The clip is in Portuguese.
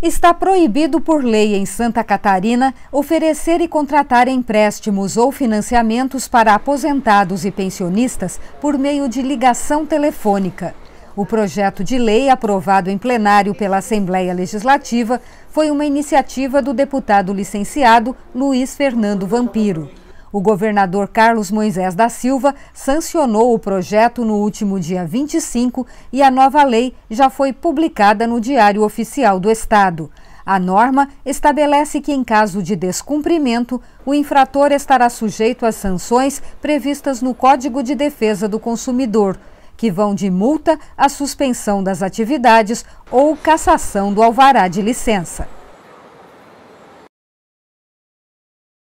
Está proibido por lei em Santa Catarina oferecer e contratar empréstimos ou financiamentos para aposentados e pensionistas por meio de ligação telefônica. O projeto de lei, aprovado em plenário pela Assembleia Legislativa, foi uma iniciativa do deputado licenciado Luiz Fernando Vampiro. O governador Carlos Moisés da Silva sancionou o projeto no último dia 25 e a nova lei já foi publicada no Diário Oficial do Estado. A norma estabelece que, em caso de descumprimento, o infrator estará sujeito às sanções previstas no Código de Defesa do Consumidor, que vão de multa à suspensão das atividades ou cassação do alvará de licença.